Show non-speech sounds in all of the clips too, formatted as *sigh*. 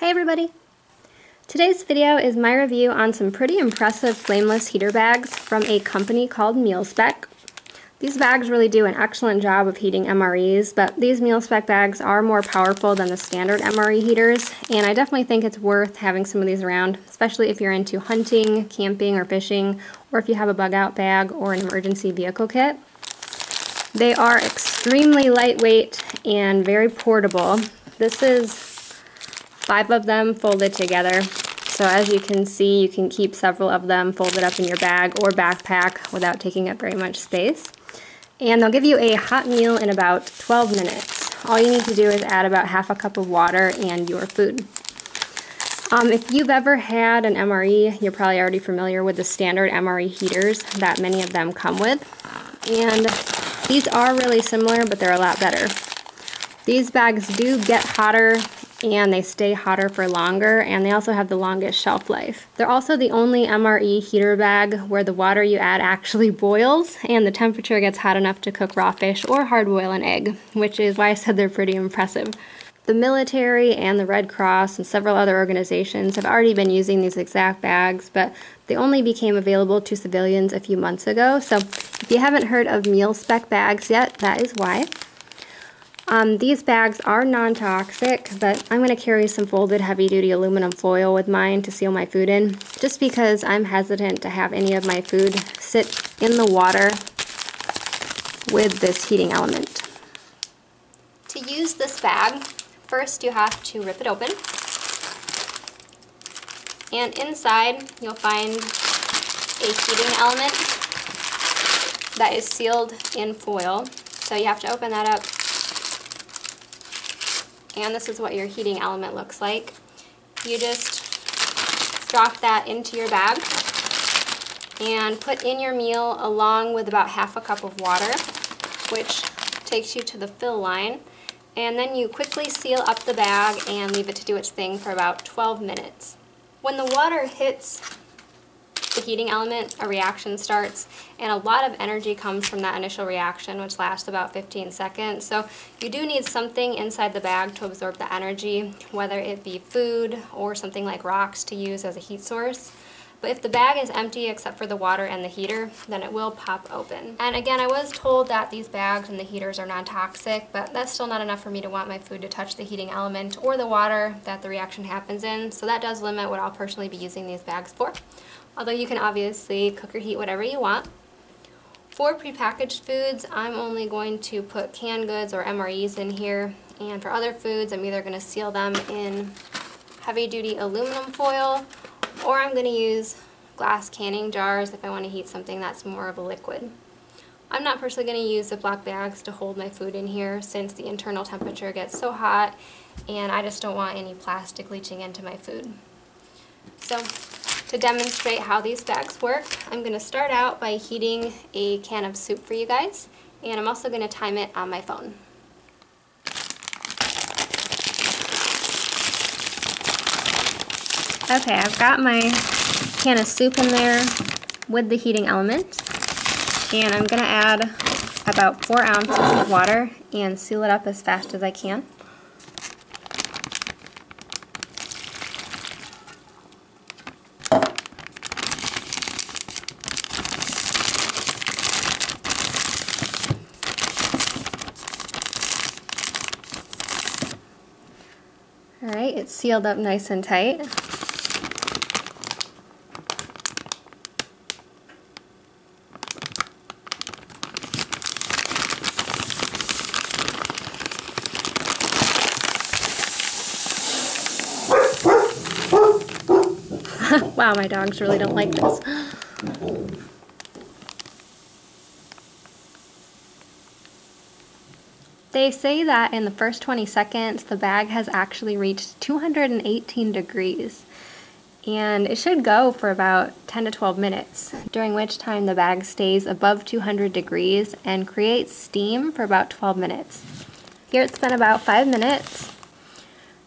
Hi everybody! Today's video is my review on some pretty impressive flameless heater bags from a company called MealSpec. These bags really do an excellent job of heating MREs, but these MealSpec bags are more powerful than the standard MRE heaters, and I definitely think it's worth having some of these around, especially if you're into hunting, camping, or fishing, or if you have a bug out bag or an emergency vehicle kit. They are extremely lightweight and very portable. This is five of them folded together. So as you can see, you can keep several of them folded up in your bag or backpack without taking up very much space and they'll give you a hot meal in about 12 minutes. All you need to do is add about half a cup of water and your food. Um, if you've ever had an MRE, you're probably already familiar with the standard MRE heaters that many of them come with. And these are really similar, but they're a lot better. These bags do get hotter and they stay hotter for longer and they also have the longest shelf life. They're also the only MRE heater bag where the water you add actually boils and the temperature gets hot enough to cook raw fish or hard boil an egg, which is why I said they're pretty impressive. The military and the Red Cross and several other organizations have already been using these exact bags, but they only became available to civilians a few months ago. So if you haven't heard of MealSpec bags yet, that is why. Um, these bags are non-toxic, but I'm going to carry some folded heavy-duty aluminum foil with mine to seal my food in, just because I'm hesitant to have any of my food sit in the water with this heating element. To use this bag, first you have to rip it open. And inside you'll find a heating element that is sealed in foil. So you have to open that up and this is what your heating element looks like. You just drop that into your bag and put in your meal along with about half a cup of water, which takes you to the fill line. And then you quickly seal up the bag and leave it to do its thing for about 12 minutes. When the water hits the heating element, a reaction starts, and a lot of energy comes from that initial reaction, which lasts about 15 seconds. So you do need something inside the bag to absorb the energy, whether it be food or something like rocks to use as a heat source. But if the bag is empty except for the water and the heater, then it will pop open. And again, I was told that these bags and the heaters are non-toxic, but that's still not enough for me to want my food to touch the heating element or the water that the reaction happens in. So that does limit what I'll personally be using these bags for although you can obviously cook or heat whatever you want. For prepackaged foods, I'm only going to put canned goods or MREs in here, and for other foods, I'm either going to seal them in heavy-duty aluminum foil, or I'm going to use glass canning jars if I want to heat something that's more of a liquid. I'm not personally going to use Ziploc bags to hold my food in here since the internal temperature gets so hot and I just don't want any plastic leaching into my food. So to demonstrate how these bags work, I'm going to start out by heating a can of soup for you guys, and I'm also going to time it on my phone. Okay, I've got my can of soup in there with the heating element, and I'm going to add about 4 ounces of water and seal it up as fast as I can. Alright, sealed up nice and tight. *laughs* wow, my dogs really don't like this. They say that in the first 20 seconds, the bag has actually reached 218 degrees. And it should go for about 10 to 12 minutes, during which time the bag stays above 200 degrees and creates steam for about 12 minutes. Here it's been about 5 minutes,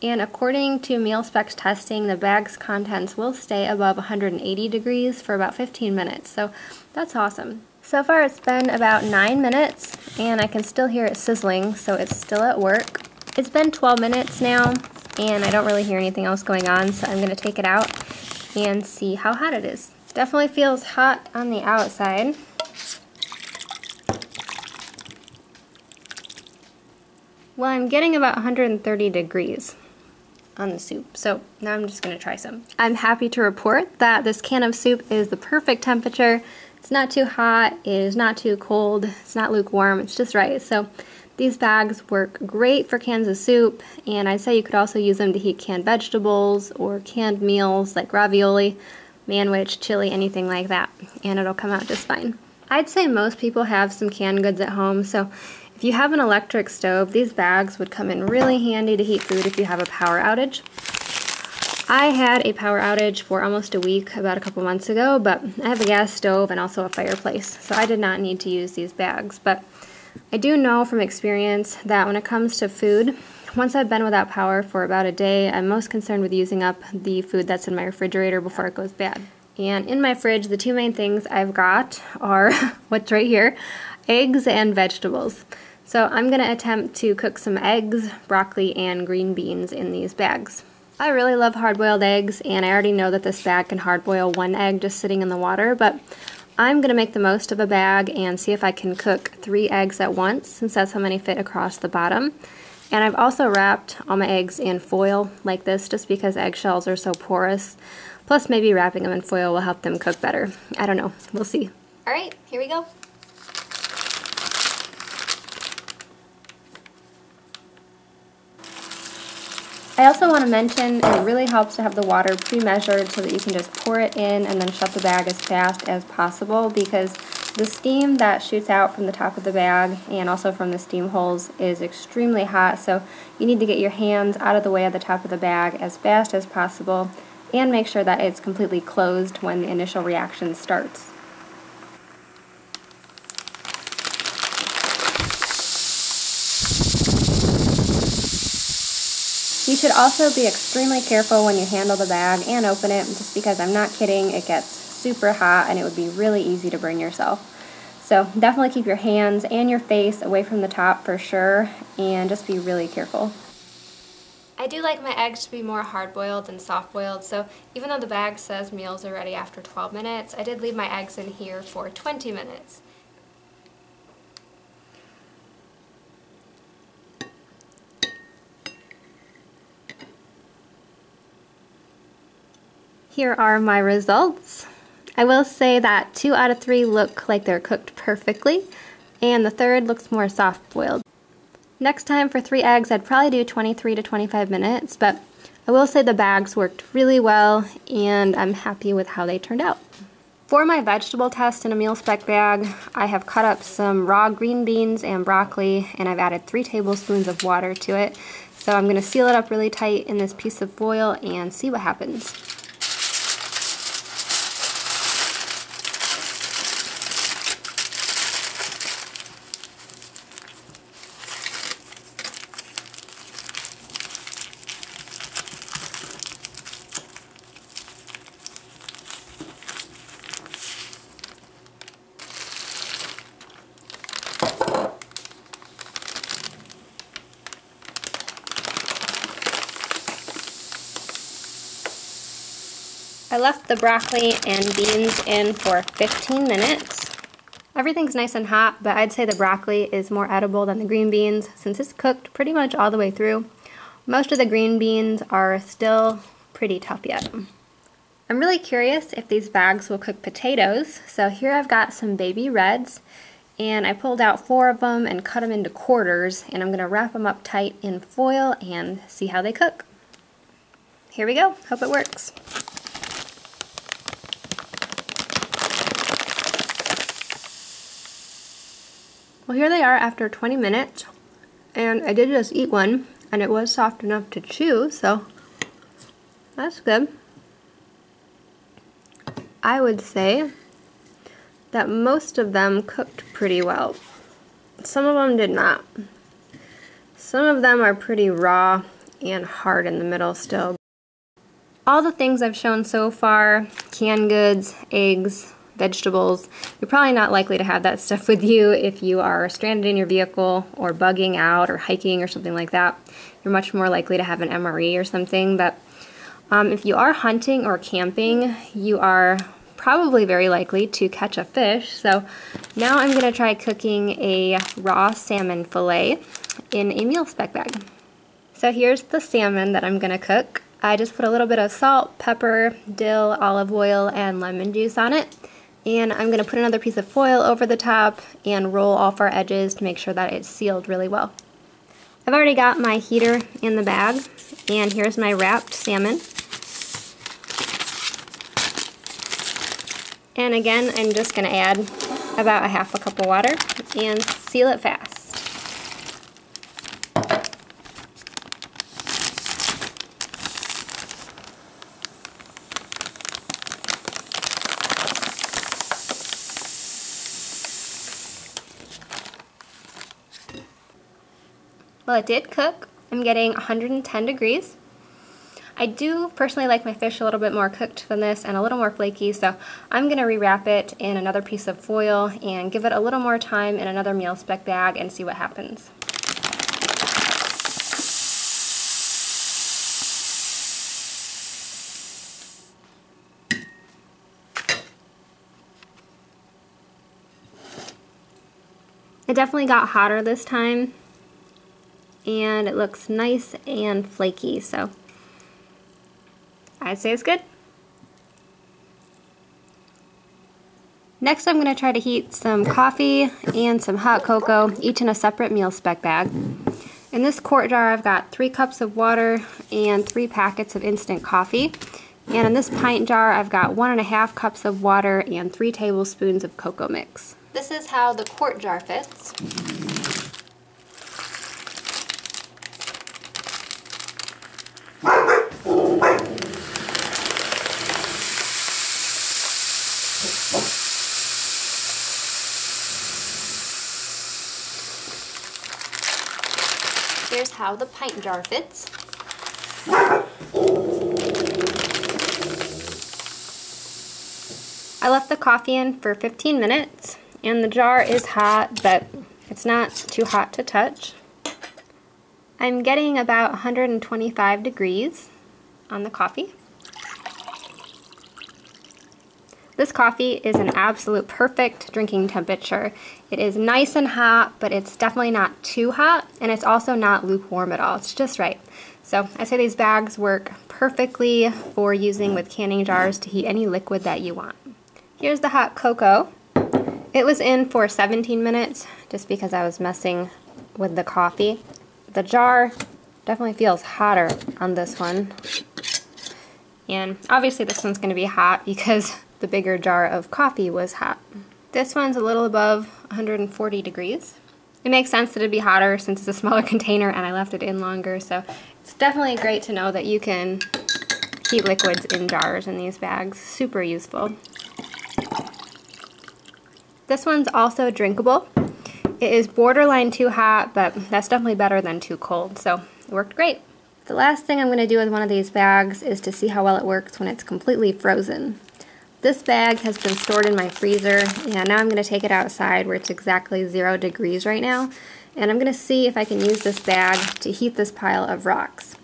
and according to MealSpec's testing, the bag's contents will stay above 180 degrees for about 15 minutes, so that's awesome. So far it's been about 9 minutes and I can still hear it sizzling so it's still at work. It's been 12 minutes now and I don't really hear anything else going on, so I'm going to take it out and see how hot it is. Definitely feels hot on the outside. Well, I'm getting about 130 degrees on the soup. So now I'm just going to try some. I'm happy to report that this can of soup is the perfect temperature. It's not too hot, it is not too cold, it's not lukewarm, it's just right. So these bags work great for cans of soup, and I'd say you could also use them to heat canned vegetables or canned meals like ravioli, manwich, chili, anything like that, and it'll come out just fine. I'd say most people have some canned goods at home, so if you have an electric stove, these bags would come in really handy to heat food if you have a power outage. I had a power outage for almost a week about a couple months ago, but I have a gas stove and also a fireplace, so I did not need to use these bags. But I do know from experience that when it comes to food, once I've been without power for about a day, I'm most concerned with using up the food that's in my refrigerator before it goes bad. And in my fridge, the two main things I've got are *laughs* what's right here eggs and vegetables. So I'm going to attempt to cook some eggs, broccoli, and green beans in these bags. I really love hard-boiled eggs, and I already know that this bag can hard-boil one egg just sitting in the water, but I'm going to make the most of a bag and see if I can cook three eggs at once, since that's how many fit across the bottom. And I've also wrapped all my eggs in foil like this, just because eggshells are so porous. Plus, maybe wrapping them in foil will help them cook better. I don't know. We'll see. All right, here we go. I also want to mention it really helps to have the water pre-measured so that you can just pour it in and then shut the bag as fast as possible because the steam that shoots out from the top of the bag and also from the steam holes is extremely hot so you need to get your hands out of the way of the top of the bag as fast as possible and make sure that it's completely closed when the initial reaction starts. You should also be extremely careful when you handle the bag and open it, just because I'm not kidding, it gets super hot and it would be really easy to burn yourself. So definitely keep your hands and your face away from the top for sure, and just be really careful. I do like my eggs to be more hard-boiled than soft-boiled, so even though the bag says meals are ready after 12 minutes, I did leave my eggs in here for 20 minutes. Here are my results. I will say that two out of three look like they're cooked perfectly, and the third looks more soft boiled. Next time for three eggs, I'd probably do 23 to 25 minutes, but I will say the bags worked really well, and I'm happy with how they turned out. For my vegetable test in a MealSpec bag, I have cut up some raw green beans and broccoli, and I've added three tablespoons of water to it. So I'm going to seal it up really tight in this piece of foil and see what happens. Left the broccoli and beans in for 15 minutes. Everything's nice and hot, but I'd say the broccoli is more edible than the green beans since it's cooked pretty much all the way through. Most of the green beans are still pretty tough yet. I'm really curious if these bags will cook potatoes, so here I've got some baby reds, and I pulled out four of them and cut them into quarters, and I'm going to wrap them up tight in foil and see how they cook. Here we go. Hope it works. Well, here they are after 20 minutes, and I did just eat one, and it was soft enough to chew, so that's good. I would say that most of them cooked pretty well. Some of them did not. Some of them are pretty raw and hard in the middle still. All the things I've shown so far, canned goods, eggs, vegetables. You're probably not likely to have that stuff *laughs* with you if you are stranded in your vehicle or bugging out or hiking or something like that. You're much more likely to have an MRE or something. But um, if you are hunting or camping, you are probably very likely to catch a fish. So now I'm going to try cooking a raw salmon fillet in a MealSpec bag. So here's the salmon that I'm going to cook. I just put a little bit of salt, pepper, dill, olive oil, and lemon juice on it. And I'm going to put another piece of foil over the top and roll off our edges to make sure that it's sealed really well. I've already got my heater in the bag, and here's my wrapped salmon. And again, I'm just going to add about a half a cup of water and seal it fast. Well, it did cook. I'm getting 110 degrees. I do personally like my fish a little bit more cooked than this and a little more flaky, so I'm going to rewrap it in another piece of foil and give it a little more time in another MealSpec bag and see what happens. It definitely got hotter this time, and it looks nice and flaky so I'd say it's good. Next I'm going to try to heat some coffee and some hot cocoa each in a separate MealSpec bag. In this quart jar I've got three cups of water and three packets of instant coffee. And in this pint jar I've got one and a half cups of water and three tablespoons of cocoa mix. This is how the quart jar fits. Here's how the pint jar fits. I left the coffee in for 15 minutes and the jar is hot but it's not too hot to touch. I'm getting about 125 degrees on the coffee. This coffee is an absolute perfect drinking temperature. It is nice and hot, but it's definitely not too hot, and it's also not lukewarm at all. It's just right. So I say these bags work perfectly for using with canning jars to heat any liquid that you want. Here's the hot cocoa. It was in for 17 minutes just because I was messing with the coffee. The jar definitely feels hotter on this one. And obviously this one's going to be hot because the bigger jar of coffee was hot. This one's a little above 140 degrees. It makes sense that it'd be hotter since it's a smaller *laughs* container and I left it in longer, so it's definitely great to know that you can heat liquids in jars in these bags. Super useful. This one's also drinkable. It is borderline too hot, but that's definitely better than too cold, so it worked great. The last thing I'm going to do with one of these bags is to see how well it works when it's completely frozen. This bag has been stored in my freezer and now I'm going to take it outside where it's exactly zero degrees right now and I'm going to see if I can use this bag to heat this pile of rocks.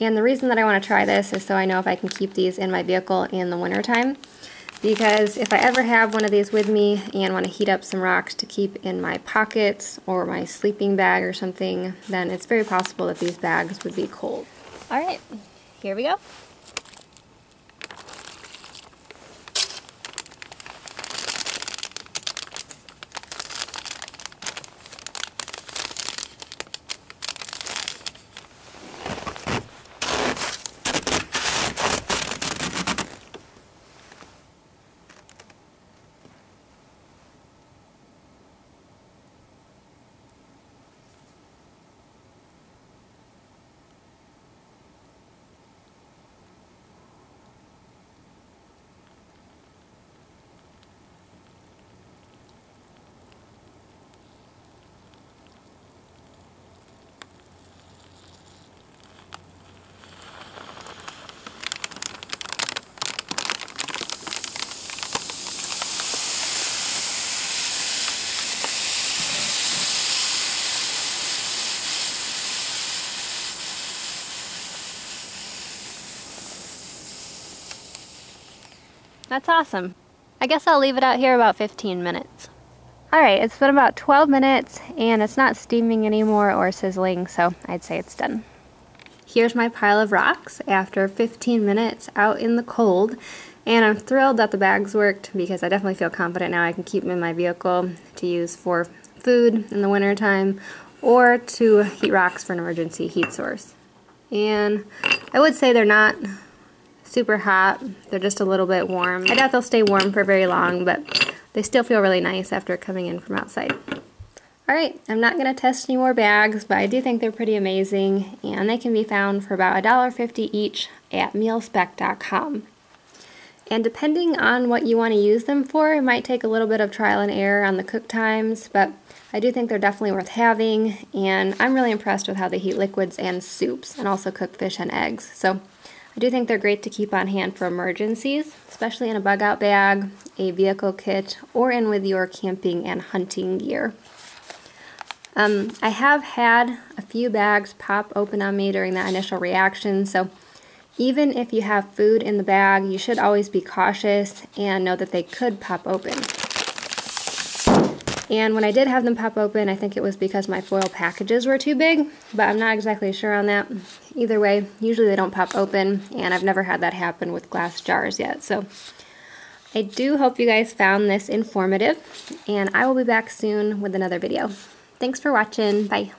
And the reason that I want to try this is so I know if I can keep these in my vehicle in the wintertime because if I ever have one of these with me and want to heat up some rocks to keep in my pockets or my sleeping bag or something, then it's very possible that these bags would be cold. Alright, here we go. That's awesome. I guess I'll leave it out here about 15 minutes. Alright, it's been about 12 minutes and it's not steaming anymore or sizzling, so I'd say it's done. Here's my pile of rocks after 15 minutes out in the cold. And I'm thrilled that the bags worked because I definitely feel confident now I can keep them in my vehicle to use for food in the wintertime or to heat rocks for an emergency heat source. And I would say they're not super hot, they're just a little bit warm. I doubt they'll stay warm for very long, but they still feel really nice after coming in from outside. Alright, I'm not going to test any more bags, but I do think they're pretty amazing, and they can be found for about $1.50 each at mealspec.com. And depending on what you want to use them for, it might take a little bit of trial and error on the cook times, but I do think they're definitely worth having, and I'm really impressed with how they heat liquids and soups, and also cook fish and eggs. So I do think they're great to keep on hand for emergencies, especially in a bug out bag, a vehicle kit, or in with your camping and hunting gear. Um, I have had a few bags pop open on me during that initial reaction, so even if you have food in the bag, you should always be cautious and know that they could pop open. And when I did have them pop open, I think it was because my foil packages were too big, but I'm not exactly sure on that. Either way, usually they don't pop open, and I've never had that happen with glass jars yet. So I do hope you guys found this informative, and I will be back soon with another video. Thanks for watching. Bye.